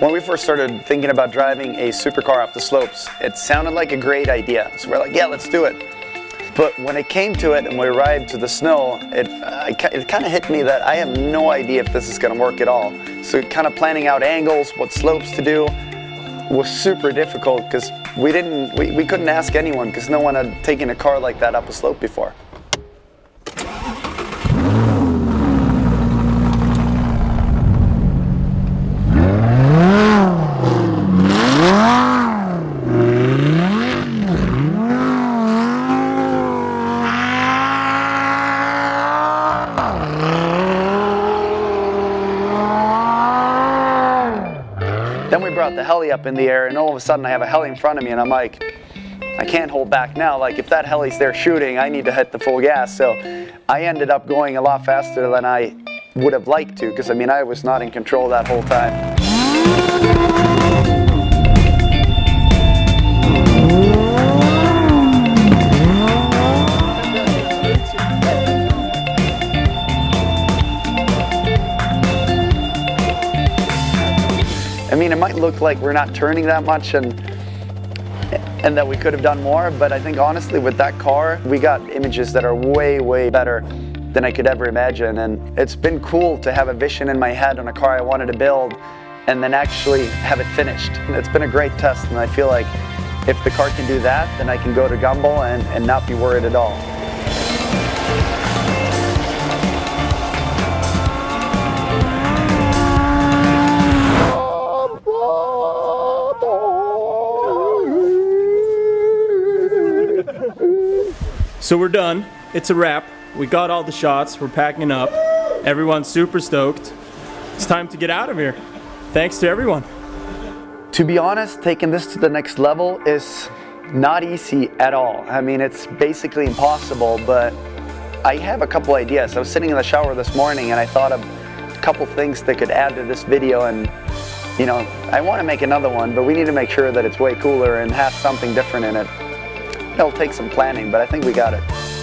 When we first started thinking about driving a supercar off the slopes, it sounded like a great idea. So we're like, yeah, let's do it. But when it came to it and we arrived to the snow, it, uh, it kind of hit me that I have no idea if this is going to work at all. So kind of planning out angles, what slopes to do, was super difficult because we didn't, we, we couldn't ask anyone because no one had taken a car like that up a slope before. Then we brought the heli up in the air, and all of a sudden I have a heli in front of me, and I'm like, I can't hold back now. Like, if that heli's there shooting, I need to hit the full gas. So I ended up going a lot faster than I would have liked to, because I mean, I was not in control that whole time. I mean, it might look like we're not turning that much and and that we could have done more, but I think honestly with that car, we got images that are way, way better than I could ever imagine. And it's been cool to have a vision in my head on a car I wanted to build and then actually have it finished. It's been a great test and I feel like if the car can do that, then I can go to Gumball and, and not be worried at all. So we're done. It's a wrap. We got all the shots. We're packing up. Everyone's super stoked. It's time to get out of here. Thanks to everyone. To be honest, taking this to the next level is not easy at all. I mean, it's basically impossible, but I have a couple ideas. I was sitting in the shower this morning and I thought of a couple things that could add to this video and you know, I want to make another one, but we need to make sure that it's way cooler and has something different in it. It'll take some planning, but I think we got it.